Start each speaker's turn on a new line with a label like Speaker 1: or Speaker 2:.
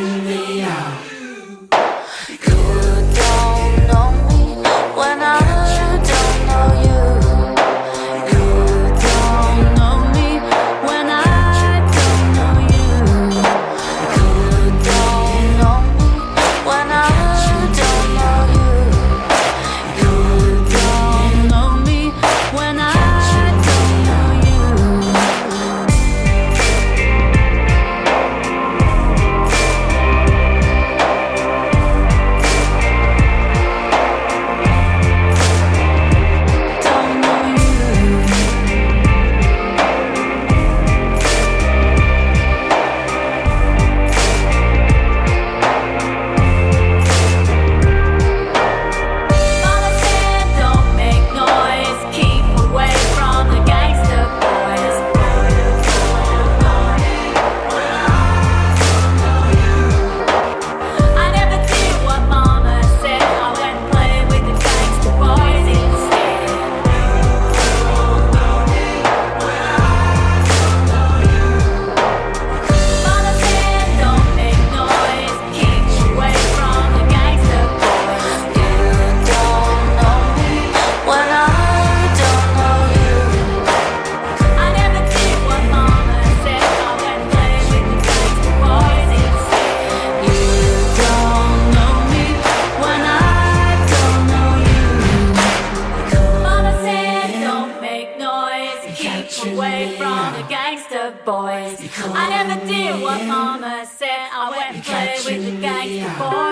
Speaker 1: in
Speaker 2: the out. boys. I never did what mama said. I went play with the gangster boys.